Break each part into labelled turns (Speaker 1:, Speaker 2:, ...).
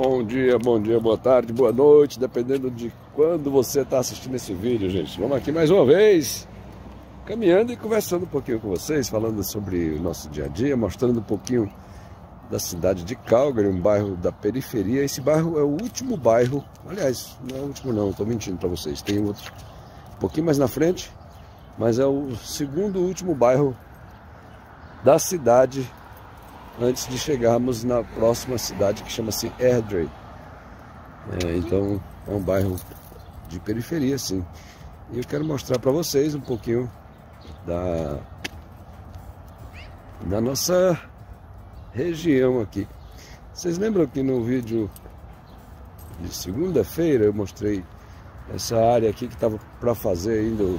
Speaker 1: Bom dia, bom dia, boa tarde, boa noite, dependendo de quando você está assistindo esse vídeo, gente. Vamos aqui mais uma vez, caminhando e conversando um pouquinho com vocês, falando sobre o nosso dia a dia, mostrando um pouquinho da cidade de Calgary, um bairro da periferia. Esse bairro é o último bairro, aliás, não é o último não, estou mentindo para vocês, tem outro um pouquinho mais na frente, mas é o segundo último bairro da cidade antes de chegarmos na próxima cidade que chama-se Airdrie. É, então é um bairro de periferia, sim. E eu quero mostrar para vocês um pouquinho da, da nossa região aqui. Vocês lembram que no vídeo de segunda-feira eu mostrei essa área aqui que estava para fazer ainda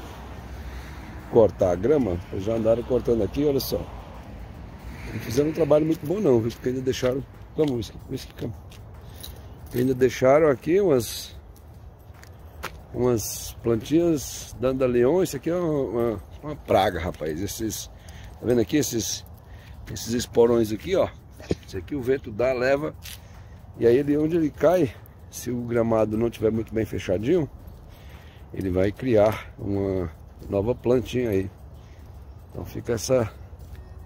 Speaker 1: cortar a grama? Já andaram cortando aqui, olha só. Não fizeram um trabalho muito bom não, porque ainda deixaram. Vamos, whisky, whisky, calma. Ainda deixaram aqui umas umas plantinhas dandelion. Isso aqui é uma, uma, uma, praga, rapaz. Esses, tá vendo aqui esses esses esporões aqui, ó. Isso aqui o vento dá, leva. E aí ele, onde ele cai, se o gramado não tiver muito bem fechadinho, ele vai criar uma nova plantinha aí. Então fica essa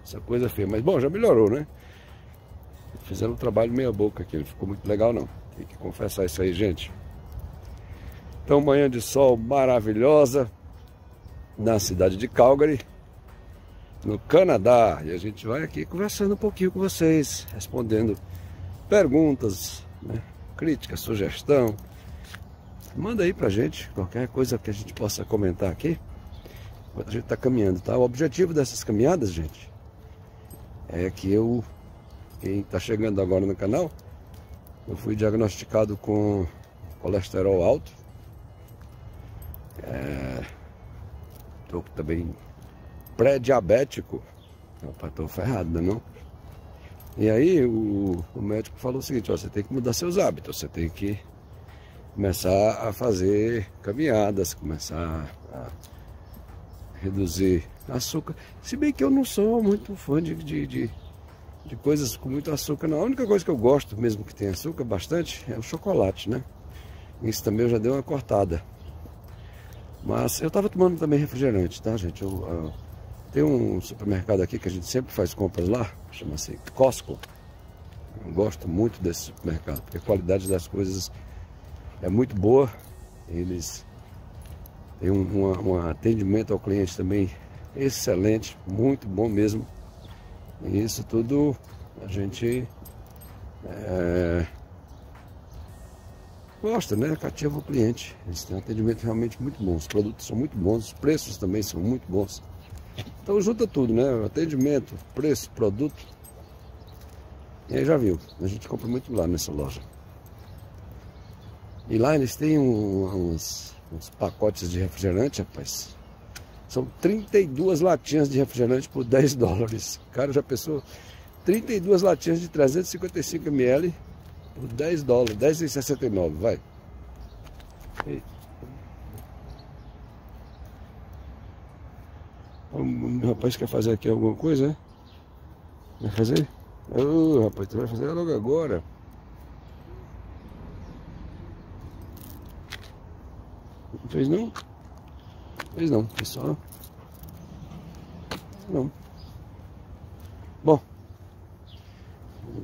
Speaker 1: essa coisa feia. Mas bom, já melhorou, né? Fizeram um trabalho meia boca aqui, não ficou muito legal não. Tem que confessar isso aí, gente. Então, manhã de sol maravilhosa na cidade de Calgary, no Canadá. E a gente vai aqui conversando um pouquinho com vocês, respondendo perguntas, né? crítica, sugestão. Manda aí pra gente qualquer coisa que a gente possa comentar aqui. A gente tá caminhando, tá? O objetivo dessas caminhadas, gente, é que eu, quem está chegando agora no canal, eu fui diagnosticado com colesterol alto. Estou é, também pré-diabético. Estou ferrado, né, não? E aí o, o, médico falou o seguinte, ó, você tem que mudar seus hábitos, você tem que começar a fazer caminhadas, começar a reduzir açúcar. Se bem que eu não sou muito fã de, de, de, de, coisas com muito açúcar, não. A única coisa que eu gosto, mesmo que tenha açúcar bastante, é o chocolate, né? Isso também eu já dei uma cortada. Mas eu estava tomando também refrigerante, tá, gente? Eu, eu, tem um supermercado aqui que a gente sempre faz compras lá, chama-se Costco. Eu gosto muito desse supermercado, porque a qualidade das coisas é muito boa. Eles têm um, um atendimento ao cliente também excelente, muito bom mesmo. E isso tudo a gente é, gosta, né? Cativa o cliente. Eles têm um atendimento realmente muito bom. Os produtos são muito bons, os preços também são muito bons. Então junta tudo, né? Atendimento, preço, produto. E aí já viu, a gente compra muito lá nessa loja. E lá eles têm uns, uns pacotes de refrigerante, rapaz. São 32 latinhas de refrigerante por 10 dólares. Cara, já pensou? 32 latinhas de 355 ml por 10 dólares, 10,69, vai. O rapaz quer fazer aqui alguma coisa, né? Vai fazer? Ô, oh, rapaz, tu vai fazer logo agora. Não fez não? Fez não, pessoal. Não. Bom,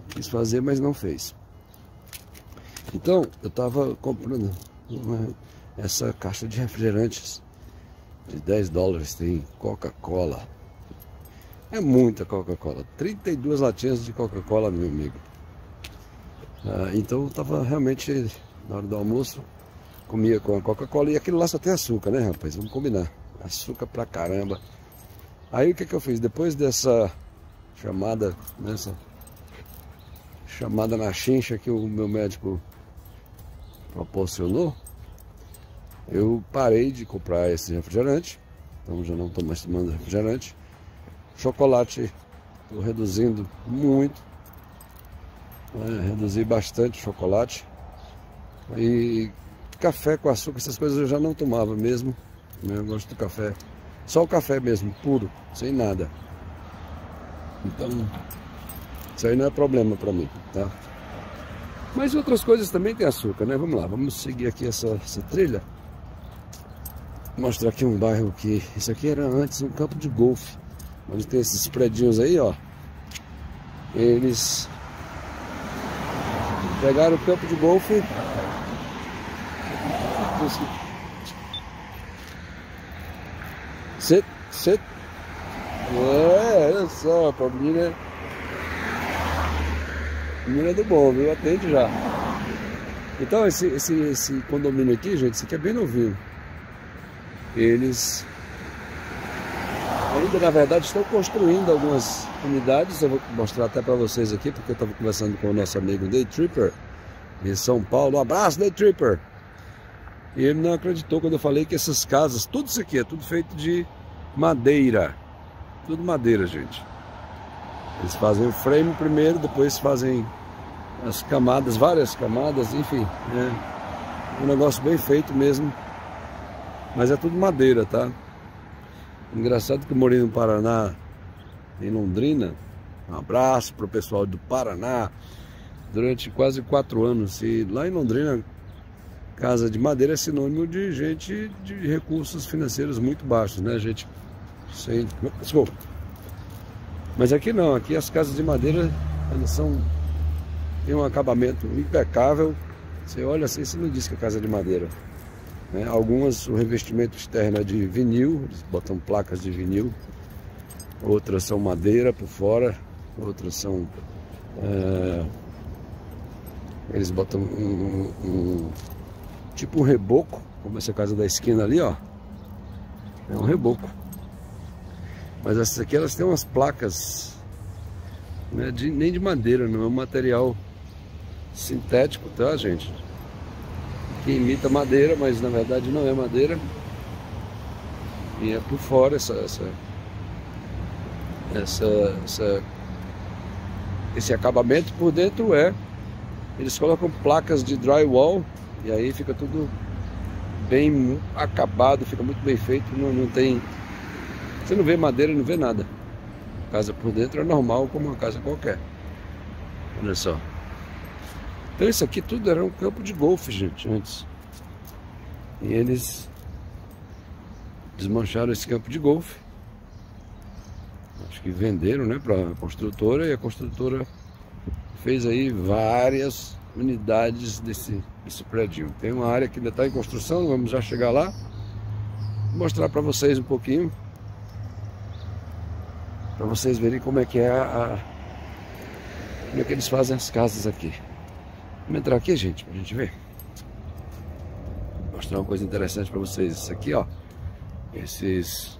Speaker 1: quis fazer, mas não fez. Então, eu estava comprando uma, essa caixa de refrigerantes de 10 dólares. Tem Coca-Cola. É muita Coca-Cola. 32 latinhas de Coca-Cola, meu amigo. Ah, então, eu estava realmente, na hora do almoço, comia com a Coca-Cola. E aquilo lá só tem açúcar, né, rapaz? Vamos combinar. Açúcar pra caramba. Aí o que, que eu fiz? Depois dessa chamada, nessa chamada na chincha que o meu médico proporcionou, eu parei de comprar esse refrigerante. Então já não estou mais tomando refrigerante. Chocolate, estou reduzindo muito. Né? Reduzi bastante chocolate. E café com açúcar, essas coisas eu já não tomava mesmo. Né? Eu gosto do café. Só o café mesmo, puro, sem nada. Então, isso aí não é problema para mim, tá? Mas outras coisas também tem açúcar, né? Vamos lá, vamos seguir aqui essa, essa trilha. Vou mostrar aqui um bairro que... Isso aqui era antes um campo de golfe. Onde tem esses predinhos aí, ó. Eles pegaram o campo de golfe. Sit, sit. É, olha só, família. Família do bom, viu? Atende já. Então, esse, esse, esse condomínio aqui, gente, esse aqui é bem novinho. Eles ainda, na verdade, estão construindo algumas unidades. Eu vou mostrar até para vocês aqui, porque eu estava conversando com o nosso amigo Day Tripper, em São Paulo. Um abraço, Day Tripper! E ele não acreditou quando eu falei que essas casas, tudo isso aqui é tudo feito de madeira. Tudo madeira, gente. Eles fazem o frame primeiro, depois fazem as camadas, várias camadas, enfim. É um negócio bem feito mesmo. Mas é tudo madeira, tá? Engraçado que eu morei no Paraná, em Londrina. Um abraço para o pessoal do Paraná durante quase quatro anos. E lá em Londrina, casa de madeira é sinônimo de gente de recursos financeiros muito baixos, né? Gente sem. Desculpa. Mas aqui não, aqui as casas de madeira elas são. tem um acabamento impecável. Você olha assim, você não diz que é casa de madeira. Né? Algumas o revestimento externo é de vinil, eles botam placas de vinil. Outras são madeira por fora, outras são. É, eles botam um, um, um, tipo um reboco, como essa casa da esquina ali, ó. É um reboco. Mas essas aqui elas têm umas placas, né, de, nem de madeira, não é um material sintético, tá gente? Que imita madeira, mas na verdade não é madeira. E é por fora essa, essa, essa, essa esse acabamento, por dentro é, eles colocam placas de drywall e aí fica tudo bem acabado, fica muito bem feito, não, não tem você não vê madeira, não vê nada. Casa por dentro é normal como uma casa qualquer. Olha só. Então isso aqui tudo era um campo de golfe, gente, antes. E eles desmancharam esse campo de golfe. Acho que venderam, né, para a construtora e a construtora fez aí várias unidades desse, desse prédio. Tem uma área que ainda está em construção, vamos já chegar lá. Vou mostrar para vocês um pouquinho para vocês verem como é que é a, como é que eles fazem as casas aqui. Vamos entrar aqui, gente, pra gente ver. Vou mostrar uma coisa interessante para vocês. Isso aqui, ó, esses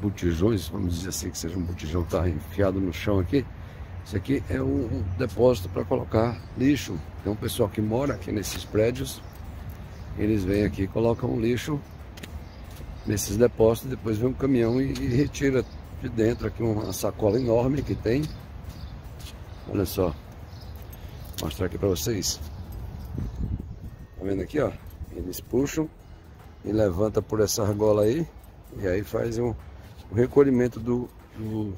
Speaker 1: botijões, vamos dizer assim, que seja um botijão tá enfiado no chão aqui. Isso aqui é um, depósito para colocar lixo. Tem um pessoal que mora aqui nesses prédios, eles vêm aqui e colocam lixo nesses depósitos, depois vem um caminhão e, e retira de dentro aqui uma sacola enorme que tem. Olha só, Vou mostrar aqui para vocês. Tá vendo aqui, ó? Eles puxam e levanta por essa argola aí e aí faz um, um recolhimento do, do,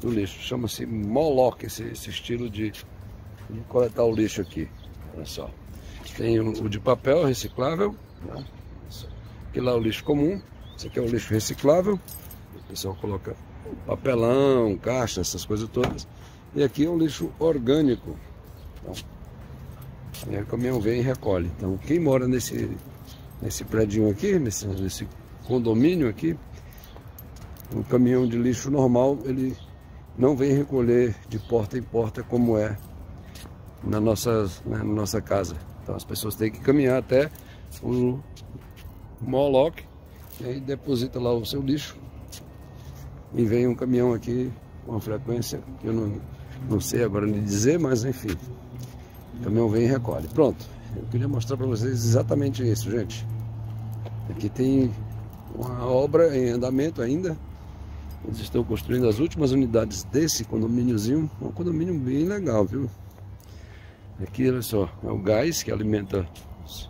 Speaker 1: do lixo. Chama-se moloc esse, esse estilo de, de, coletar o lixo aqui. Olha só. Tem o, o de papel reciclável, né? Aqui lá é o lixo comum, esse aqui é o lixo reciclável. O pessoal coloca papelão, caixa, essas coisas todas. E aqui é o lixo orgânico. Então, aí o caminhão vem e recolhe. Então, quem mora nesse, nesse prédio aqui, nesse, nesse condomínio aqui, o caminhão de lixo normal, ele não vem recolher de porta em porta como é na nossa, né, na nossa casa. Então as pessoas têm que caminhar até o Moloch, e aí deposita lá o seu lixo e vem um caminhão aqui com uma frequência que eu não, não sei agora lhe dizer, mas enfim, o caminhão vem e recolhe. Pronto, eu queria mostrar para vocês exatamente isso, gente. Aqui tem uma obra em andamento ainda. Eles estão construindo as últimas unidades desse condomíniozinho. Um condomínio bem legal, viu? Aqui, olha só, é o gás que alimenta os,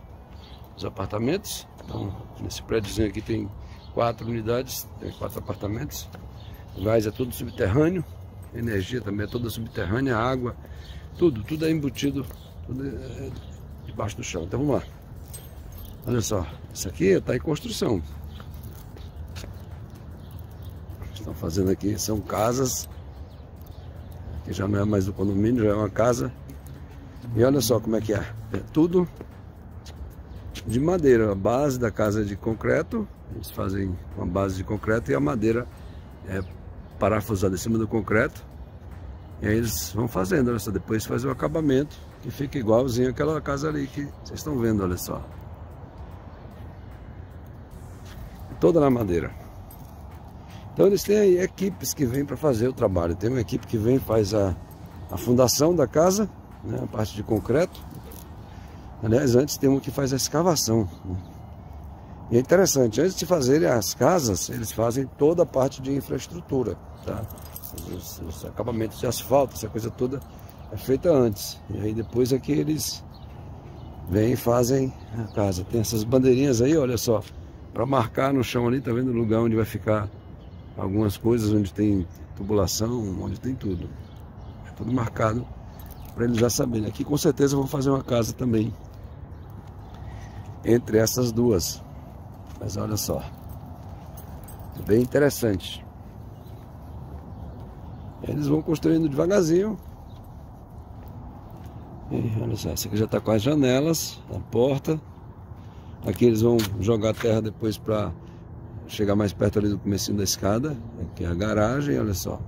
Speaker 1: os apartamentos. Então, nesse prédiozinho aqui tem quatro unidades, tem quatro apartamentos. O gás é tudo subterrâneo. energia também é toda subterrânea, água, tudo, tudo é embutido tudo é debaixo do chão. Então vamos lá. Olha só, isso aqui está em construção. Estão fazendo aqui, são casas, que já não é mais o condomínio, já é uma casa. E olha só como é que é. É tudo de madeira. A base da casa é de concreto. Eles fazem uma base de concreto e a madeira é parafusada em cima do concreto. E aí eles vão fazendo, olha só. Depois faz o acabamento que fica igualzinho aquela casa ali que vocês estão vendo, olha só. Toda na madeira. Então eles têm equipes que vêm para fazer o trabalho. Tem uma equipe que vem e faz a, a fundação da casa, né, a parte de concreto. Aliás, antes tem um que faz a escavação. Né? E é interessante, antes de fazerem as casas, eles fazem toda a parte de infraestrutura. Tá? Os, os acabamentos de asfalto, essa coisa toda é feita antes. E aí depois é que eles vêm e fazem a casa. Tem essas bandeirinhas aí, olha só, para marcar no chão ali, tá vendo o lugar onde vai ficar algumas coisas, onde tem tubulação, onde tem tudo. É tudo marcado para eles já saberem. Aqui com certeza vão fazer uma casa também entre essas duas. Mas olha só, é bem interessante. Eles vão construindo devagarzinho. E olha só, essa aqui já está com as janelas, a porta. Aqui eles vão jogar terra depois para chegar mais perto ali do começo da escada. Aqui é a garagem, olha só.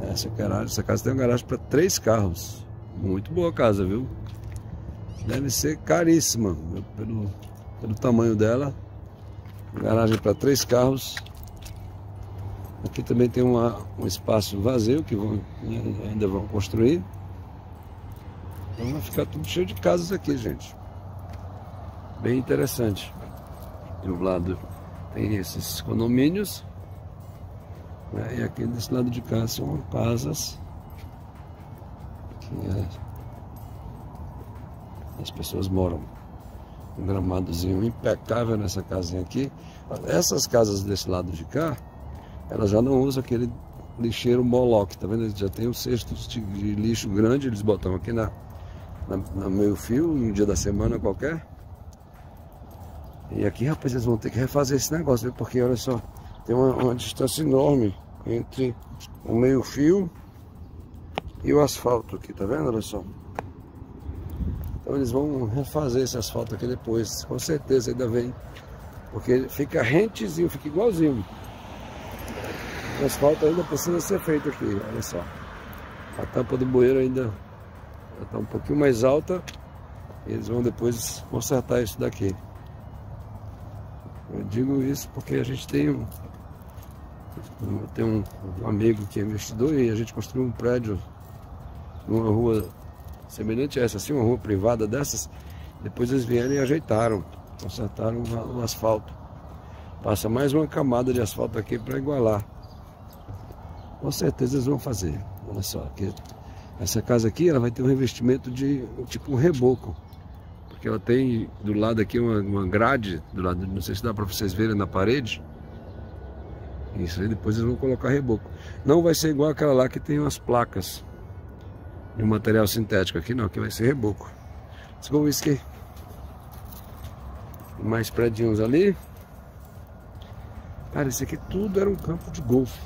Speaker 1: Essa garagem, essa casa tem uma garagem para três carros. Muito boa casa, viu? Deve ser caríssima pelo, pelo tamanho dela. Garagem para três carros. Aqui também tem uma, um espaço vazio que vão, ainda vão construir. Então vai ficar tudo cheio de casas aqui, gente. Bem interessante. Do lado tem esses condomínios. Né? E aqui desse lado de cá são casas. Que é, as pessoas moram. Um gramadozinho impecável nessa casinha aqui. Essas casas desse lado de cá, elas já não usam aquele lixeiro Moloch, tá vendo? Já tem um cesto de, de lixo grande, eles botam aqui na, na, na meio fio, um dia da semana qualquer. E aqui, rapaz, eles vão ter que refazer esse negócio, porque olha só, tem uma, uma distância enorme entre o meio fio e o asfalto aqui, tá vendo? Olha só. Então eles vão refazer esse asfalto aqui depois, com certeza ainda vem. Porque fica rentezinho, fica igualzinho. O asfalto ainda precisa ser feito aqui, olha só. A tampa do bueiro ainda está um pouquinho mais alta. Eles vão depois consertar isso daqui. Eu digo isso porque a gente tem um, tem um, amigo que é investidor e a gente construiu um prédio numa rua semelhante a essa, assim, uma rua privada dessas. Depois eles vieram e ajeitaram, consertaram o asfalto. Passa mais uma camada de asfalto aqui para igualar. Com certeza eles vão fazer. Olha só, aqui, essa casa aqui ela vai ter um revestimento de tipo um reboco. Porque ela tem do lado aqui uma, uma grade, do lado, não sei se dá para vocês verem na parede. Isso aí depois eles vão colocar reboco. Não vai ser igual aquela lá que tem umas placas de um material sintético. Aqui não, aqui vai ser reboco. Let's go whisky. Mais prédios ali. Cara, isso aqui tudo era um campo de golfe.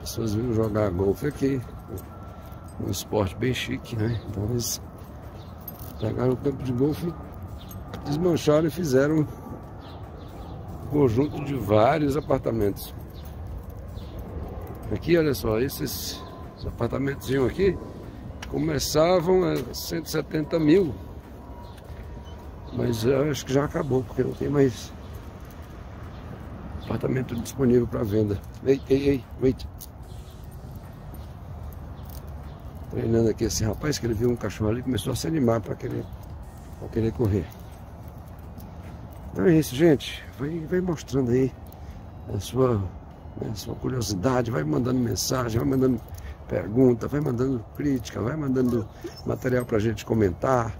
Speaker 1: Pessoas vinham jogar golfe aqui. Um esporte bem chique, né? Então eles pegaram o campo de golfe, desmancharam e fizeram um conjunto de vários apartamentos. Aqui, olha só, esses os apartamentos aqui começavam a 170 mil. Mas acho que já acabou, porque não tem mais apartamento disponível para venda. Ei, ei, ei, wait. Treinando aqui esse rapaz que ele viu um cachorro ali começou a se animar para querer, pra querer correr. Então é isso, gente. Vai, vai mostrando aí a sua, né, a sua curiosidade, vai mandando mensagem, vai mandando pergunta, vai mandando crítica, vai mandando material para a gente comentar,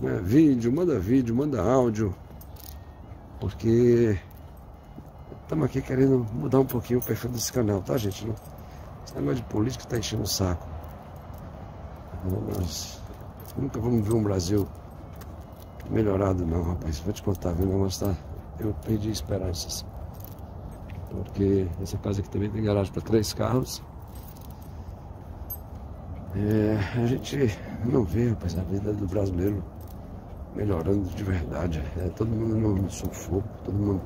Speaker 1: né? vídeo, manda vídeo, manda áudio, porque estamos aqui querendo mudar um pouquinho o perfil desse canal, tá gente? Esse negócio de política está enchendo o saco. Nós nunca vamos ver um Brasil melhorado não, rapaz. Vou te contar, viu? O negócio tá. Eu perdi esperanças. Porque essa casa aqui também tem garagem para três carros. É, a gente não vê, rapaz, a vida do brasileiro melhorando de verdade. É, todo mundo no sufoco, todo mundo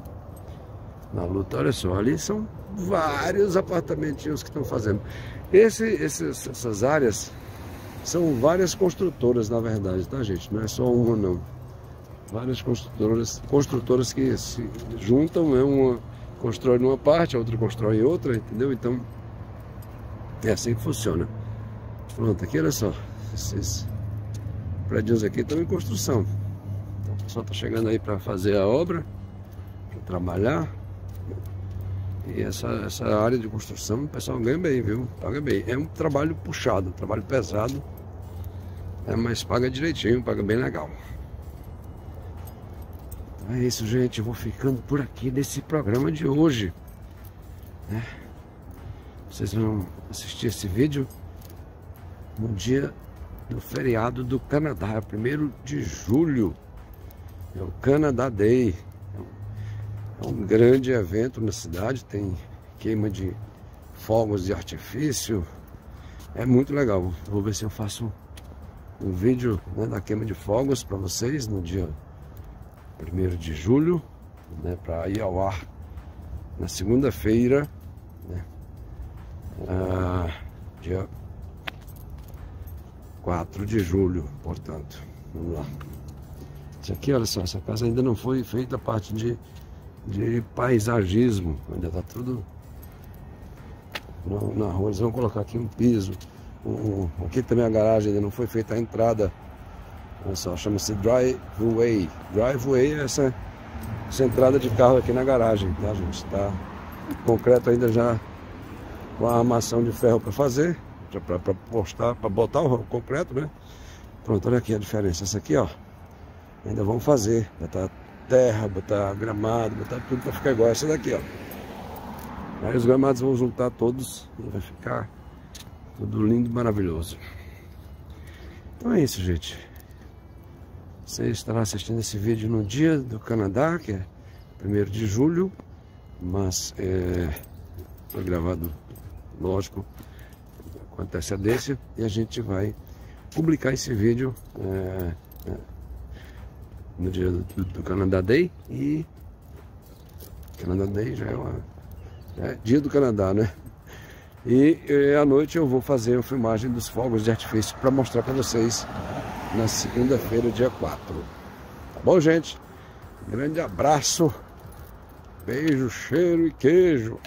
Speaker 1: na luta. Olha só, ali são vários apartamentinhos que estão fazendo. Esse, esses, essas áreas são várias construtoras, na verdade, tá, gente? Não é só uma, não. Várias construtoras, construtoras que se juntam, é uma constrói numa parte, a outra constrói outra, entendeu? Então, é assim que funciona. Pronto, aqui olha só, esses prédios aqui estão em construção. Então, o pessoal está chegando aí para fazer a obra, para trabalhar. E essa, essa área de construção o pessoal ganha bem, viu? Paga bem. É um trabalho puxado, um trabalho pesado, é, mas paga direitinho, paga bem legal. É isso, gente. Eu vou ficando por aqui nesse programa de hoje. Né? Vocês vão assistir esse vídeo no dia do feriado do Canadá, é 1 de julho. É o Canada Day. É um grande evento na cidade, tem queima de fogos de artifício. É muito legal. Vou ver se eu faço um vídeo né, da queima de fogos para vocês no dia 1 de julho, né, para ir ao ar na segunda-feira, né, ah, dia 4 de julho, portanto. Vamos lá. Isso aqui, olha só, essa casa ainda não foi feita a parte de de paisagismo. Ainda está tudo na, na, rua. Eles vão colocar aqui um piso. Um, aqui também a garagem ainda não foi feita a entrada. Olha só, chama-se driveway. Driveway é essa, essa entrada de carro aqui na garagem, tá gente? Tá concreto ainda já com a armação de ferro para fazer, para postar, para botar o concreto, né? Pronto, olha aqui a diferença. Essa aqui, ó, ainda vão fazer. Já tá terra, botar gramado, botar tudo para ficar igual essa daqui, ó. Aí os gramados vão juntar todos e vai ficar tudo lindo e maravilhoso. Então é isso, gente. Você estará assistindo esse vídeo no dia do Canadá, que é 1 de julho, mas é, foi gravado, lógico, com antecedência, e a gente vai publicar esse vídeo é, é, no dia do, do Canadá Day e Canadá Day já é, uma, é dia do Canadá, né? E, e à noite eu vou fazer a filmagem dos fogos de artifício para mostrar para vocês na segunda-feira, dia 4. Tá bom, gente? Grande abraço, beijo, cheiro e queijo.